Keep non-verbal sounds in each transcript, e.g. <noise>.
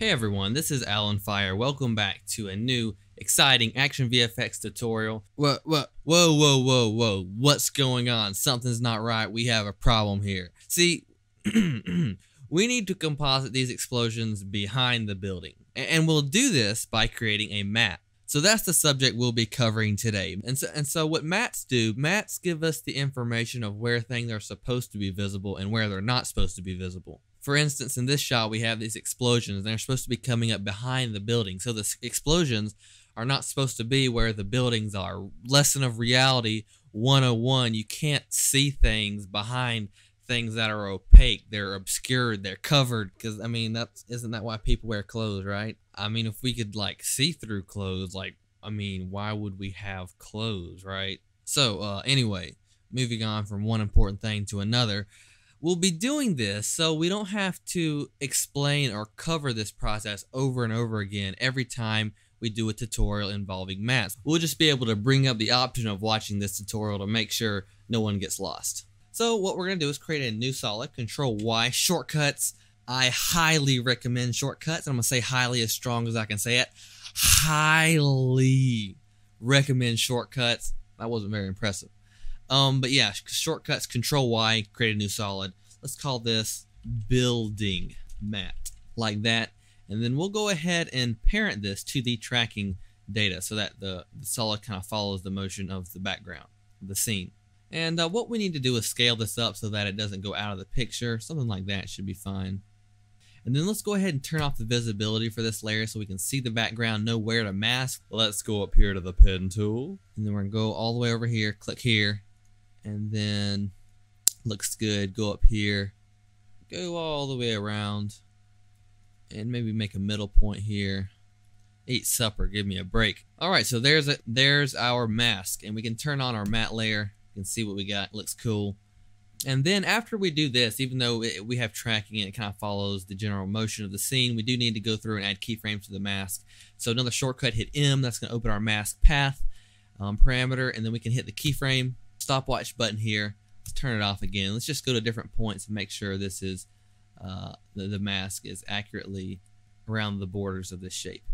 Hey everyone, this is Alan Fire. Welcome back to a new exciting action VFX tutorial. Whoa, whoa, whoa, whoa, whoa, whoa. What's going on? Something's not right. We have a problem here. See, <clears throat> we need to composite these explosions behind the building. And we'll do this by creating a map. So that's the subject we'll be covering today. And so, and so what maps do, maps give us the information of where things are supposed to be visible and where they're not supposed to be visible. For instance, in this shot, we have these explosions, and they're supposed to be coming up behind the building. So the explosions are not supposed to be where the buildings are. Lesson of reality 101 you can't see things behind things that are opaque. They're obscured, they're covered. Because, I mean, that's, isn't that why people wear clothes, right? I mean, if we could, like, see through clothes, like, I mean, why would we have clothes, right? So, uh, anyway, moving on from one important thing to another. We'll be doing this so we don't have to explain or cover this process over and over again every time we do a tutorial involving maps. We'll just be able to bring up the option of watching this tutorial to make sure no one gets lost. So what we're going to do is create a new solid, control Y, shortcuts. I highly recommend shortcuts. I'm going to say highly as strong as I can say it. Highly recommend shortcuts. That wasn't very impressive. Um, but yeah, shortcuts, control Y, create a new solid. Let's call this building matte, like that. And then we'll go ahead and parent this to the tracking data so that the, the solid kind of follows the motion of the background, the scene. And uh, what we need to do is scale this up so that it doesn't go out of the picture. Something like that should be fine. And then let's go ahead and turn off the visibility for this layer so we can see the background, know where to mask. Let's go up here to the pen tool. And then we're to go all the way over here, click here, and then looks good go up here go all the way around and maybe make a middle point here. Eat supper give me a break. All right so there's a there's our mask and we can turn on our matte layer you can see what we got. Looks cool. And then after we do this even though it, we have tracking and it kind of follows the general motion of the scene we do need to go through and add keyframes to the mask. So another shortcut hit M that's going to open our mask path um, parameter and then we can hit the keyframe stopwatch button here. Let's turn it off again. Let's just go to different points and make sure this is uh, the, the mask is accurately around the borders of this shape.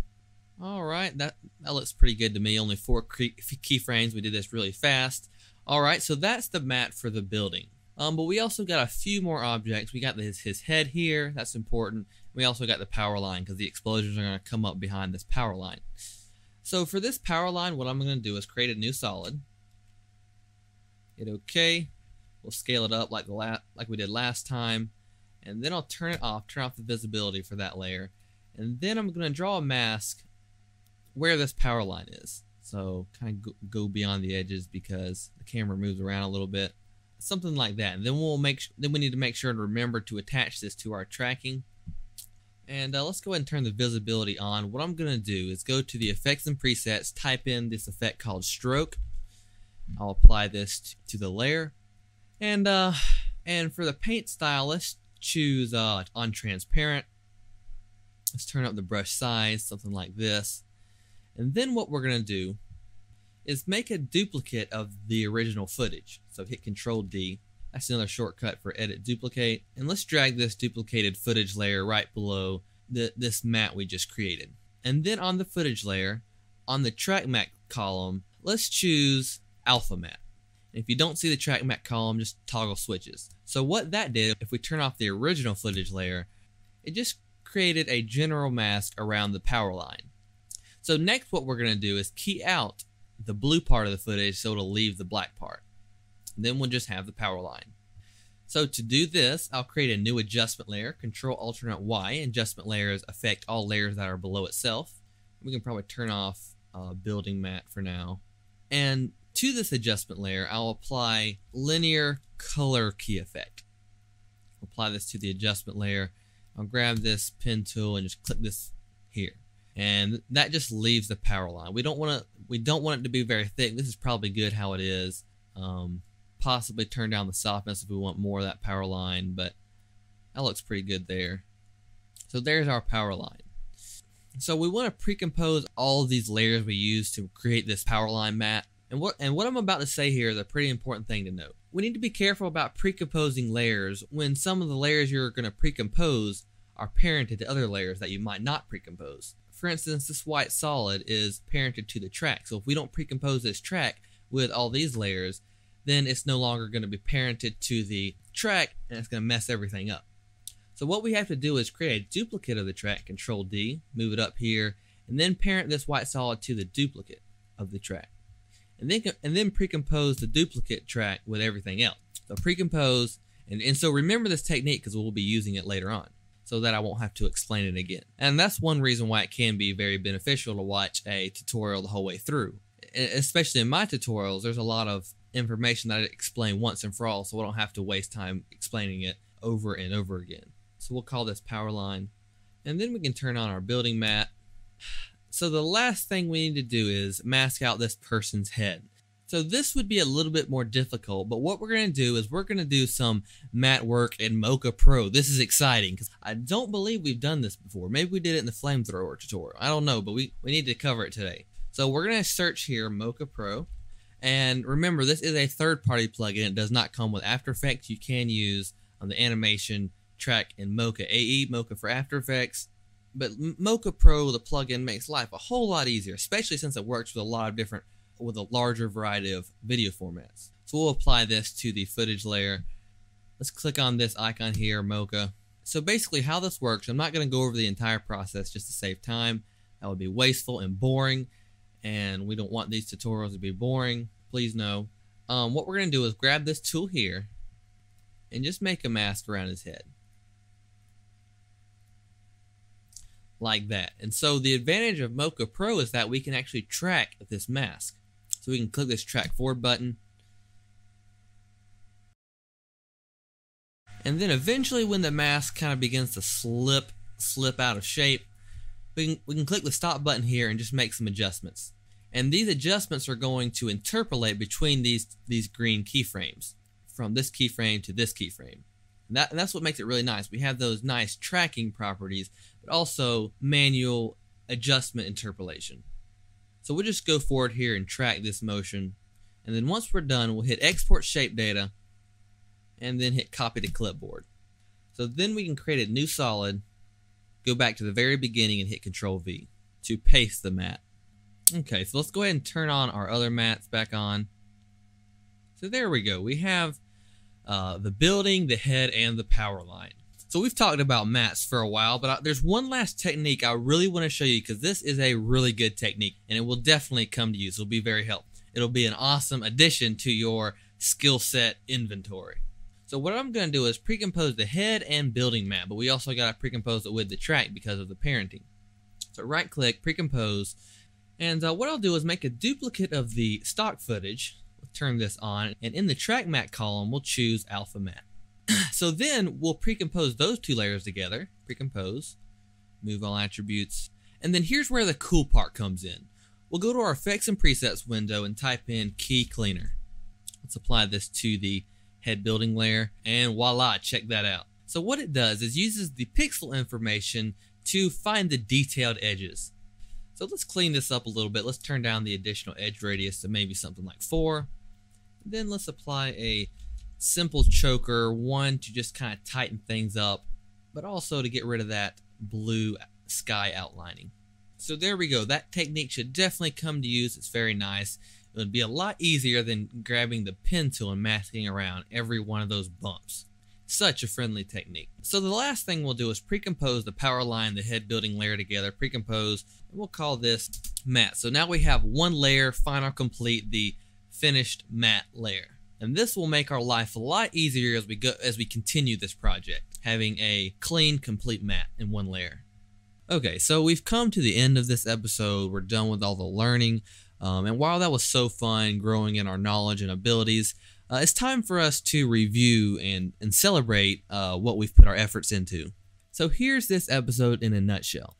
All right, that, that looks pretty good to me. Only four keyframes. We did this really fast. All right, so that's the matte for the building. Um, but we also got a few more objects. We got his, his head here. That's important. We also got the power line because the explosions are going to come up behind this power line. So for this power line, what I'm going to do is create a new solid hit OK. We'll scale it up like the la like we did last time, and then I'll turn it off, turn off the visibility for that layer, and then I'm going to draw a mask where this power line is. So kind of go beyond the edges because the camera moves around a little bit, something like that. And then we'll make then we need to make sure and remember to attach this to our tracking. And uh, let's go ahead and turn the visibility on. What I'm going to do is go to the effects and presets, type in this effect called stroke, I'll apply this to the layer. And uh, and for the paint style, let's choose uh, on transparent. Let's turn up the brush size, something like this. And then what we're going to do is make a duplicate of the original footage. So hit Control D. That's another shortcut for edit duplicate. And let's drag this duplicated footage layer right below the, this matte we just created. And then on the footage layer, on the track matte column, let's choose alpha matte. If you don't see the track matte column, just toggle switches. So what that did, if we turn off the original footage layer, it just created a general mask around the power line. So next what we're going to do is key out the blue part of the footage so it'll leave the black part. Then we'll just have the power line. So to do this, I'll create a new adjustment layer, Control Alternate Y. Adjustment layers affect all layers that are below itself. We can probably turn off uh, building matte for now. And to this adjustment layer, I'll apply linear color key effect. Apply this to the adjustment layer. I'll grab this pen tool and just click this here. And that just leaves the power line. We don't want to we don't want it to be very thick. This is probably good how it is. Um, possibly turn down the softness if we want more of that power line, but that looks pretty good there. So there's our power line. So we want to pre-compose all these layers we use to create this power line matte. And what and what I'm about to say here is a pretty important thing to note. We need to be careful about precomposing layers when some of the layers you're going to precompose are parented to other layers that you might not precompose. For instance, this white solid is parented to the track. So if we don't precompose this track with all these layers, then it's no longer going to be parented to the track and it's going to mess everything up. So what we have to do is create a duplicate of the track, control D, move it up here, and then parent this white solid to the duplicate of the track. And then, and then precompose the duplicate track with everything else. So precompose, and, and so remember this technique because we'll be using it later on so that I won't have to explain it again. And that's one reason why it can be very beneficial to watch a tutorial the whole way through. Especially in my tutorials, there's a lot of information that I explain once and for all, so I don't have to waste time explaining it over and over again. So we'll call this power line. And then we can turn on our building matte. So the last thing we need to do is mask out this person's head. So this would be a little bit more difficult, but what we're going to do is we're going to do some matte work in Mocha Pro. This is exciting because I don't believe we've done this before. Maybe we did it in the flamethrower tutorial. I don't know, but we, we need to cover it today. So we're going to search here Mocha Pro. And remember, this is a third-party plugin. It does not come with After Effects. You can use on the animation track in Mocha AE, Mocha for After Effects. But Mocha Pro, the plugin, makes life a whole lot easier, especially since it works with a lot of different with a larger variety of video formats. So we'll apply this to the footage layer. Let's click on this icon here, Mocha. So basically how this works, I'm not going to go over the entire process just to save time. That would be wasteful and boring, and we don't want these tutorials to be boring. Please know. Um, what we're going to do is grab this tool here and just make a mask around his head. Like that. And so the advantage of Mocha Pro is that we can actually track this mask. So we can click this track forward button. And then eventually when the mask kind of begins to slip, slip out of shape, we can, we can click the stop button here and just make some adjustments. And these adjustments are going to interpolate between these, these green keyframes, from this keyframe to this keyframe. And, that, and that's what makes it really nice. We have those nice tracking properties, but also manual adjustment interpolation. So we'll just go forward here and track this motion. And then once we're done, we'll hit export shape data and then hit copy to clipboard. So then we can create a new solid, go back to the very beginning and hit control V to paste the matte. Okay, so let's go ahead and turn on our other mattes back on. So there we go. We have uh, the building, the head, and the power line. So we've talked about mattes for a while, but there's one last technique I really want to show you because this is a really good technique and it will definitely come to use. It'll be very helpful. It'll be an awesome addition to your skill set inventory. So what I'm going to do is pre-compose the head and building matte, but we also got to pre-compose it with the track because of the parenting. So right click, pre-compose, and uh, what I'll do is make a duplicate of the stock footage. Turn this on, and in the track matte column, we'll choose alpha matte. <clears throat> so then we'll precompose those two layers together. Precompose, move all attributes. And then here's where the cool part comes in. We'll go to our effects and presets window and type in key cleaner. Let's apply this to the head building layer and voila, check that out. So what it does is uses the pixel information to find the detailed edges. So let's clean this up a little bit. Let's turn down the additional edge radius to maybe something like 4. Then let's apply a simple choker, one to just kind of tighten things up, but also to get rid of that blue sky outlining. So there we go. That technique should definitely come to use. It's very nice. It would be a lot easier than grabbing the pen tool and masking around every one of those bumps. Such a friendly technique. So the last thing we'll do is pre-compose the power line, the head building layer together, pre-compose, and we'll call this matte. So now we have one layer, final complete, the finished matte layer. And this will make our life a lot easier as we go as we continue this project, having a clean, complete matte in one layer. Okay, so we've come to the end of this episode. We're done with all the learning. Um, and while that was so fun, growing in our knowledge and abilities, uh, it's time for us to review and, and celebrate uh, what we've put our efforts into. So here's this episode in a nutshell.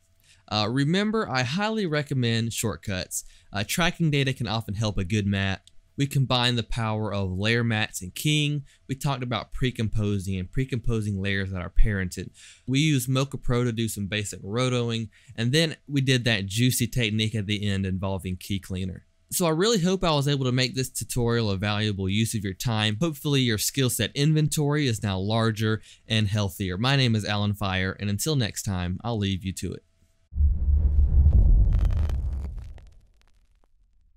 Uh, remember, I highly recommend shortcuts. Uh, tracking data can often help a good matte. We combined the power of layer mattes and keying. We talked about pre-composing and pre-composing layers that are parented. We used Mocha Pro to do some basic rotoing, and then we did that juicy technique at the end involving key cleaner. So I really hope I was able to make this tutorial a valuable use of your time. Hopefully your skill set inventory is now larger and healthier. My name is Alan Fire, and until next time, I'll leave you to it.